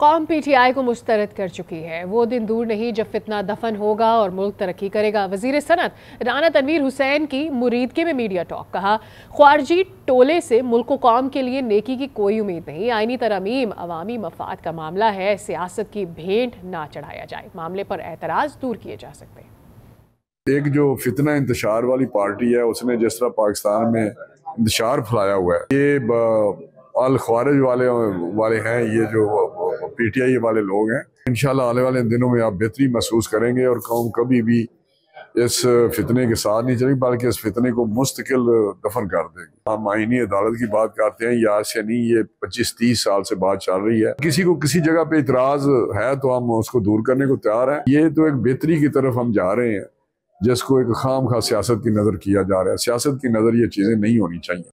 कौम पीटीआई को मुस्तरद कर चुकी है। वो दिन दूर नहीं, जब फितना दफन होगा और मुल्क तरक्की करेगा, वज़ीर सनत राना तनवीर हुसैन की मुरीदके में मीडिया टॉक कहा, ख्वारजी टोले से मुल्क कौम के लिए नेकी की कोई उम्मीद नहीं, आईनी तरमीम अवामी मफाद का मामला है, सियासत की भेंट ना चढ़ाया जाए। मामले पर एतराज़ दूर किए जा सकते हैं। एक जो फितना इंतशार वाली पार्टी है, उसने जिस तरह पाकिस्तान में इंतशार फैलाया हुआ है, ये अल वाले वाले हैं, ये जो पीटीआई वाले लोग हैं। इंशाल्लाह आने वाले दिनों में आप बेहतरी महसूस करेंगे और कौम कभी भी इस फितने के साथ नहीं चलेगी, बल्कि इस फितने को मुस्तकिल दफन कर देगी। हम आईनी अदालत की बात करते हैं, या से नहीं ये पच्चीस, तीस साल से बात चल रही है। किसी को किसी जगह पे इतराज है तो हम उसको दूर करने को तैयार हैं। ये तो एक बेहतरी की तरफ़ हम जा रहे हैं, जिसको एक खाम खा सियासत की नज़र किया जा रहा है। सियासत की नज़र ये चीज़ें नहीं होनी चाहिए।